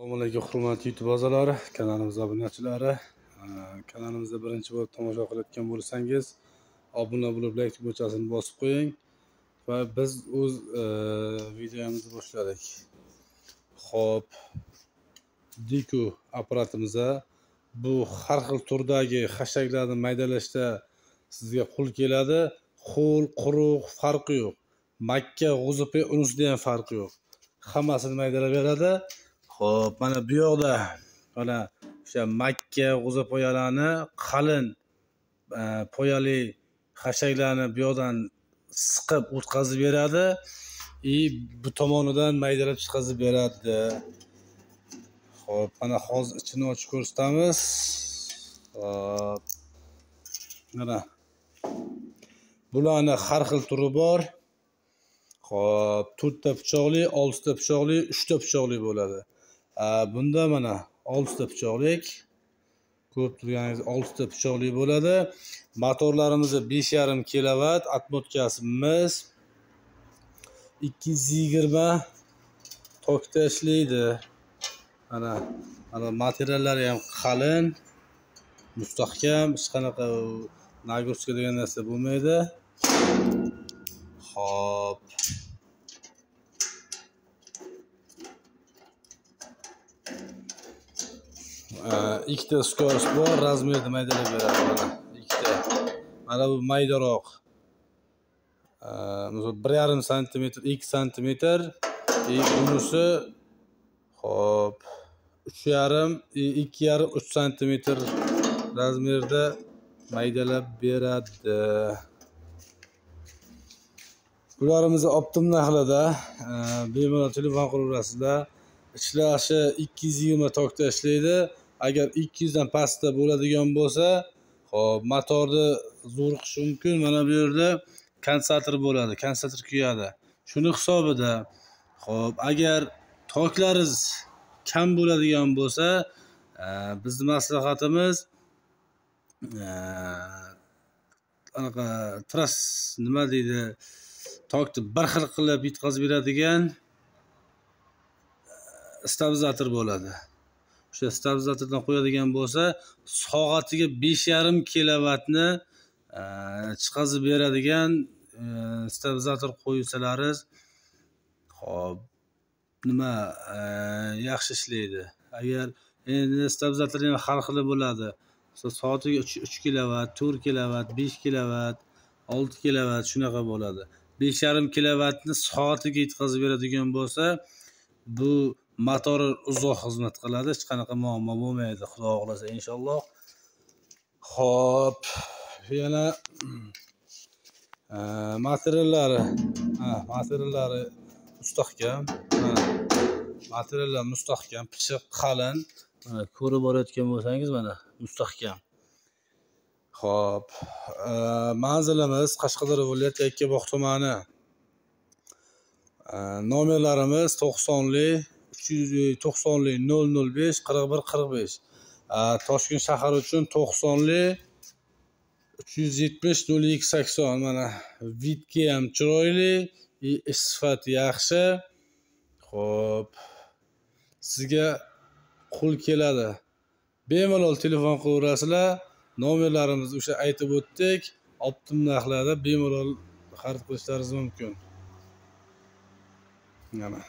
assalomu alaykum hurmatli youtube a'zolari kanalimiz obunachilari. Kanalimizda birinchi bo'lib tomosha qilayotgan bo'lsangiz obuna bo'lib layk tugmachasini bosib qo'ying va biz o'z e, videomizni boshladik. Ho'p diku apparatimizda bu har xil turdagi xashaklarni maydalashda sizga qul keladi. Ho'l quruq farqi yo'q. Makka g'o'zapoya unisida ham farqi yo'q. Hammasini maydalab beradi. Ho'p mana bu yoqda mana o'sha makka g'o'zapoyalarni qalin e, poyali xashaklarni bu yoqdan siqib o'tkazib beradi. И bu tomonidan maydalab chiqazib beradi. Ho'p mana hozir ichini ochib ko'rsatamiz. Hop mana bularni har xil turi bor. Ho'p to'rtta pichoqli oltita pichoqli uchta pichoqli bo'ladi. Bunda mana oltita pichoqlik. Ko'rib turganingiz oltita pichoqli bo'ladi. Motorlarimiz besh yarim kilovat отмоткасы mis. Ikki yuz yigirma tokda ishlaydi mana mana materiallari ham qalin mustahkam. Hech qanaqa nagruzka degan narsa bo'lmaydi. Hop Э, ikkita skorost bor razmerni maydalab beradi mana. Ikkita. Mana bu maydaroq э, bir yarim santimetr ikki santimetr. И bunisi hop uch yarim ikki yarim uch santimetr razmerda maydalab beradi. Bularimizni optim narxlarda э, bemalol telefon qilaverasizlar ishlashi ikki yuz yigirma tokda ishlaydi. Agar ikki yuzdan pastda bo'ladigan bo'lsa hop motorni zo'riqishi mumkin. Mana bu yerda kondensator bo'ladi kondensator kuyadi. Shuni hisobida ho'p agar toklaringiz kam bo'ladigan bo'lsa e, bizni maslahatimiz e, anaqa tras nima deydi tokni bir xil qilib yetkazib beradigan e, stabilizator bo'ladi. O'sha stabilizatordan qo'yadigan bo'lsa soatiga besh yarim kilovatni e, chiqazib beradigan e, stabilizator qo'ysalaringiz hop nima e, yaxshi ishlaydi. Agar endi stabilizator ham har xili bo'ladi soatiga uch kilovat to'rt kilovat besh kilovat olti kilovat shunaqa bo'ladi. Besh yarim kilovatni soatiga yetkazib beradigan bo'lsa bu motori uzoq xizmat qiladi hech qanaqa muammo bo'lmaydi xudo xohlasa inshaalloh. Ho'p yana e, materiallari materiallari mustahkam materiallar mustahkam pichiq qalin ko'rib borayotgan bo'lsangiz mana mustahkam. Ho'p e, manzilimiz qashqadaryo viloyati yakkabog' tumani. E, nomerlarimiz to'qsonli uch yuz e, to'qsonli nol nol besh qirq bir qirq besh. Toshkent shahar uchun to'qsonli uch yuz yetmish nol ikki sakson. Mana vidga ham chiroyli ish sifati yaxshi. Ho'p sizga qul keladi. Bemalol telefon qilaverasizlar nomerlarimizni o'sha aytib o'tdik. Optim narxlarda bemalol xarid qilishlaringiz mumkin. Mana.